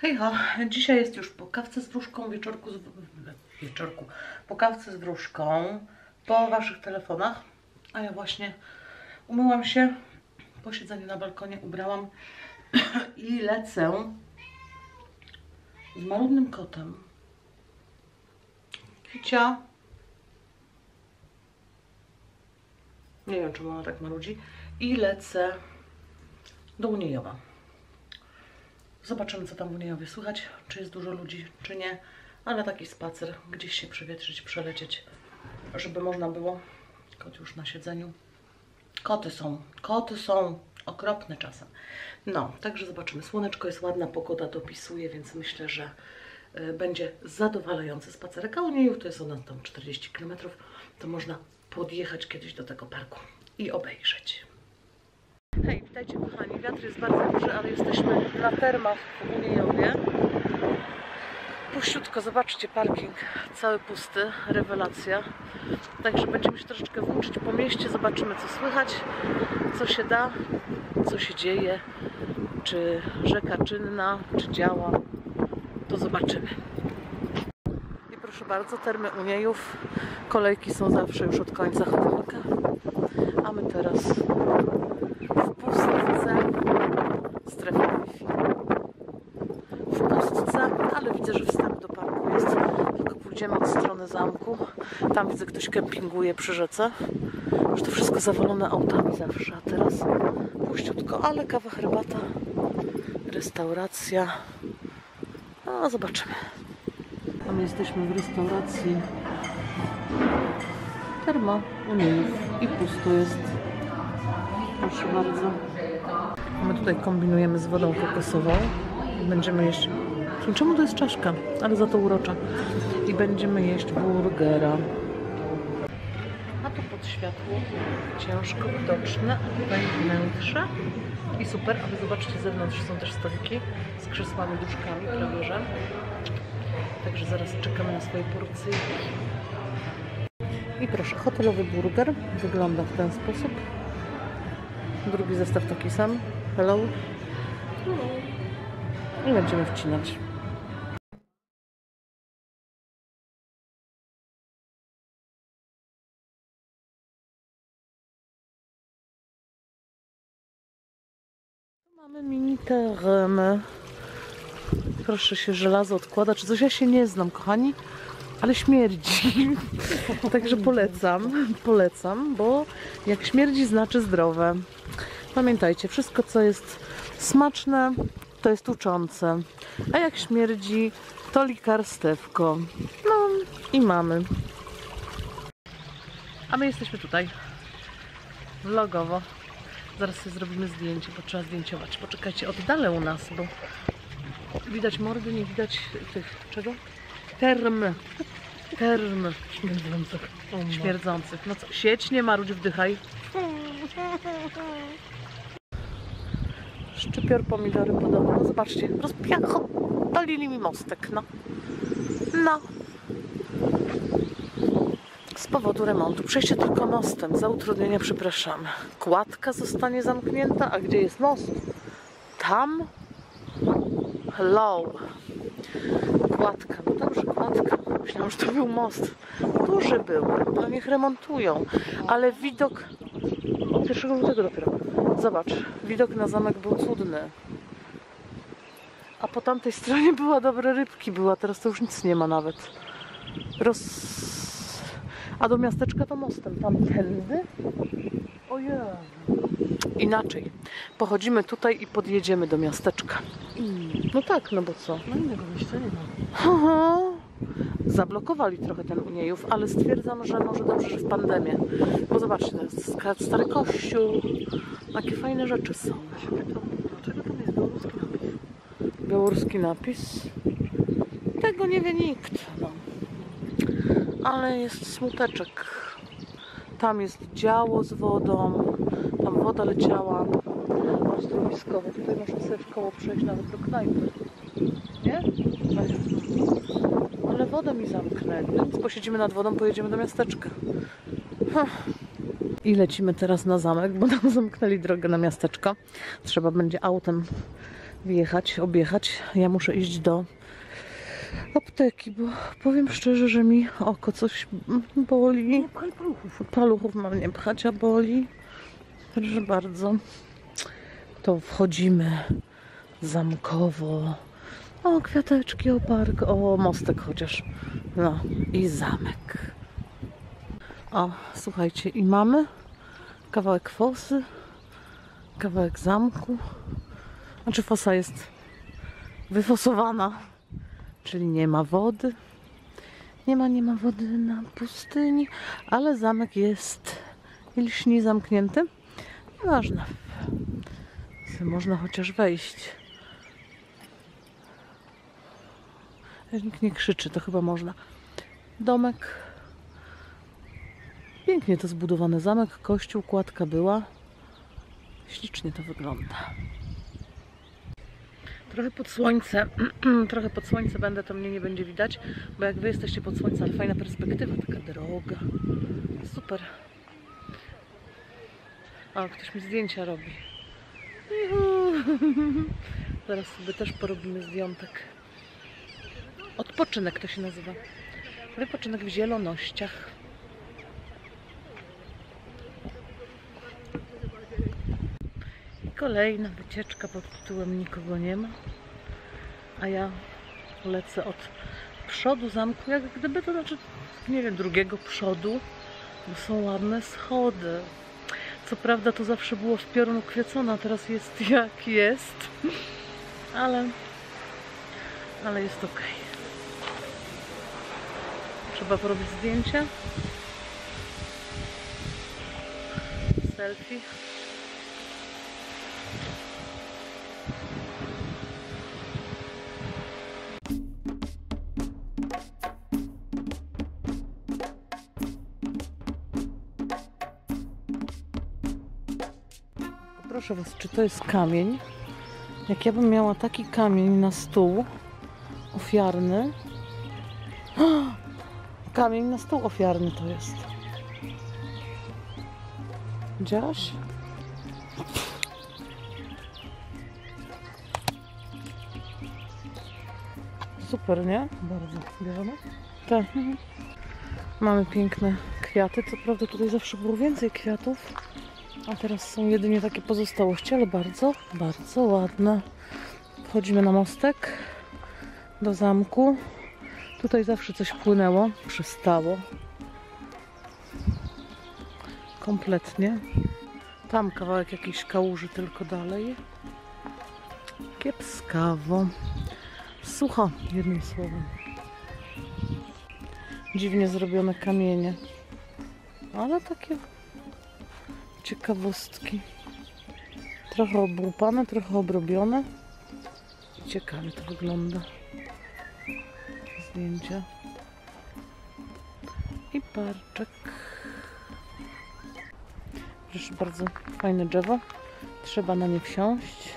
Hejha, dzisiaj jest już po kawce z wróżką, wieczorku z... wieczorku, po kawce z wróżką, po waszych telefonach, a ja właśnie umyłam się, po siedzeniu na balkonie ubrałam i lecę z marudnym kotem. Kicia. Nie wiem, czemu ona tak marudzi. I lecę do Uniejowa. Zobaczymy, co tam w Uniejowie słychać, czy jest dużo ludzi, czy nie. Ale taki spacer, gdzieś się przewietrzyć, przelecieć, żeby można było. Kot już na siedzeniu. Koty są, koty są okropne czasem. No, także zobaczymy. Słoneczko jest ładna, pogoda dopisuje, więc myślę, że y, będzie zadowalający spacerek. A Uniejów to jest ona tam 40 km, to można podjechać kiedyś do tego parku i obejrzeć. Hej, witajcie kochani. Wiatr jest bardzo duży, ale jesteśmy na termach w Uniejowie. Puściutko, zobaczcie, parking cały pusty, rewelacja. Także będziemy się troszeczkę włóczyć po mieście, zobaczymy co słychać, co się da, co się dzieje, czy rzeka czynna, czy działa, to zobaczymy. I proszę bardzo, termy Uniejów, kolejki są zawsze już od końca chodnika, a my teraz w pustce strefy Wi-Fi. W pustce, ale widzę, że wstęp do parku jest. Tylko pójdziemy od strony zamku. Tam widzę, ktoś kempinguje przy rzece. Już to wszystko zawalone autami zawsze, a teraz puściutko, ale kawa, herbata, restauracja. No, zobaczymy. A my jesteśmy w restauracji Terma Uniejów i pusto jest. Proszę bardzo. My tutaj kombinujemy z wodą kokosową. Będziemy jeść. Czemu to jest czaszka? Ale za to urocza. I będziemy jeść burgera. A tu pod światło ciężko widoczne, a tutaj wnętrze. I super, a wy zobaczcie, zewnątrz są też stoliki z krzesłami, duszkami prawie że. Także zaraz czekamy na swoje porcje. I proszę, hotelowy burger wygląda w ten sposób. Drugi zestaw taki sam. Hello. I będziemy wcinać. Mamy mini termy. Proszę się żelazo odkłada. Czy coś ja się nie znam, kochani? Ale śmierdzi. Także polecam, polecam, bo jak śmierdzi znaczy zdrowe. Pamiętajcie, wszystko co jest smaczne, to jest uczące. A jak śmierdzi, to likarstewko. No i mamy. A my jesteśmy tutaj. Vlogowo. Zaraz sobie zrobimy zdjęcie, bo trzeba zdjęciować. Poczekajcie, oddalę u nas, bo widać mordy, nie widać tych, czego? Term. Term. Śmierdzących. Śmierdzących. No co, sieć nie marudź, wdychaj. Szczypior pomidory podobno. No zobaczcie, rozpierdolili mi mostek, no. No. Z powodu remontu. Przejście tylko mostem. Za utrudnienia przepraszamy. Kładka zostanie zamknięta, a gdzie jest most? Tam? Hello. Kładka. No dobrze, kładka. Myślałam, że to był most. Duży był. No niech remontują. Ale widok... Od 1 lutego dopiero. Zobacz, widok na zamek był cudny. A po tamtej stronie była dobre rybki, była, teraz to już nic nie ma nawet. Roz... A do miasteczka to mostem, tamtędy? Ojej. Inaczej. Pochodzimy tutaj i podjedziemy do miasteczka. No tak, no bo co? No innego wyjścia nie ma. Zablokowali trochę ten Uniejów, ale stwierdzam, że może dobrze, że w pandemię. Bo zobaczcie, stary kościół. Takie fajne rzeczy są. Ja się pytam, dlaczego tam jest białoruski napis? Białoruski napis. Tego nie wie nikt. No. Ale jest smuteczek. Tam jest działo z wodą. Tam woda leciała. Ozdrowiskowo. Tutaj można sobie w koło przejść nawet do knajpy. Nie? Ale wodę mi zamknęli. Więc posiedzimy nad wodą, pojedziemy do miasteczka. I lecimy teraz na zamek, bo nam zamknęli drogę na miasteczko. Trzeba będzie autem wjechać, objechać. Ja muszę iść do apteki, bo powiem szczerze, że mi oko coś boli. Nie pchaj paluchów. Paluchów mam nie pchać, a boli. Proszę bardzo. To wchodzimy zamkowo. O, kwiateczki, o park, o mostek chociaż. No i zamek. O, słuchajcie, i mamy kawałek fosy, kawałek zamku. Znaczy fosa jest wyfosowana, czyli nie ma wody. Nie ma, nie ma wody na pustyni, ale zamek jest lśni zamknięty. Nieważne. Można chociaż wejść. Nikt nie krzyczy, to chyba można. Domek. Pięknie to zbudowany zamek, kościół, kładka była. Ślicznie to wygląda. Trochę pod słońce, trochę pod słońce będę, to mnie nie będzie widać, bo jak wy jesteście pod słońce, ale fajna perspektywa, taka droga. Super. O, ktoś mi zdjęcia robi. Zaraz sobie też porobimy zdjątek. Odpoczynek to się nazywa. Wypoczynek w zielonościach. Kolejna wycieczka pod tytułem Nikogo nie ma. A ja lecę od przodu zamku, jak gdyby to znaczy, nie wiem, drugiego przodu, bo są ładne schody. Co prawda to zawsze było w piorun ukwiecone, teraz jest jak jest. Ale, ale jest ok. Trzeba porobić zdjęcie. Selfie. Proszę Was, czy to jest kamień? Jak ja bym miała taki kamień na stół ofiarny. Kamień na stół ofiarny to jest. Widziałaś? Super, nie? Bardzo. Bierzemy? Tak. Mhm. Mamy piękne kwiaty. Co prawda tutaj zawsze było więcej kwiatów. A teraz są jedynie takie pozostałości, ale bardzo, bardzo ładne. Wchodzimy na mostek do zamku. Tutaj zawsze coś płynęło, przystało. Kompletnie. Tam kawałek jakiejś kałuży tylko dalej. Kiepskawo. Sucho, jednym słowem. Dziwnie zrobione kamienie. Ale takie ciekawostki. Trochę obrupane, trochę obrobione. Ciekawie to wygląda. Zdjęcia. I parczek. Proszę bardzo, fajne drzewo. Trzeba na nie wsiąść.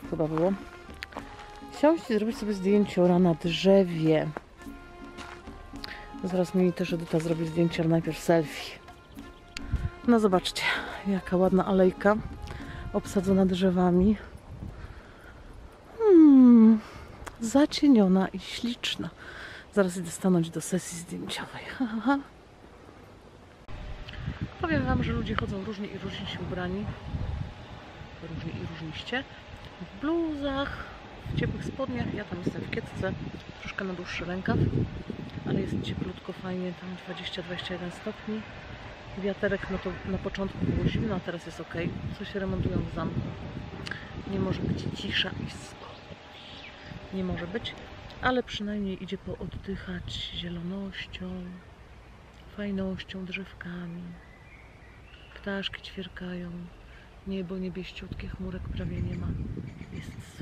To chyba było. Wsiąść i zrobić sobie zdjęcie na drzewie. Zaraz mi też Edyta zrobi zdjęcie, ale najpierw selfie. No zobaczcie, jaka ładna alejka obsadzona drzewami. Hmm, zacieniona i śliczna. Zaraz idę stanąć do sesji zdjęciowej. Powiem Wam, że ludzie chodzą różnie i różnie się ubrani. Różnie i różniście. W bluzach, w ciepłych spodniach. Ja tam jestem w kietce, troszkę na dłuższy rękaw, ale jest cieplutko, fajnie, tam 20-21 stopni. Wiaterek, no to na początku było zimno, a teraz jest ok. Coś remontują w zamku. Nie może być cisza i spokój. Nie może być, ale przynajmniej idzie pooddychać zielonością, fajnością, drzewkami. Ptaszki ćwierkają. Niebo niebieściutkie, chmurek prawie nie ma. Jest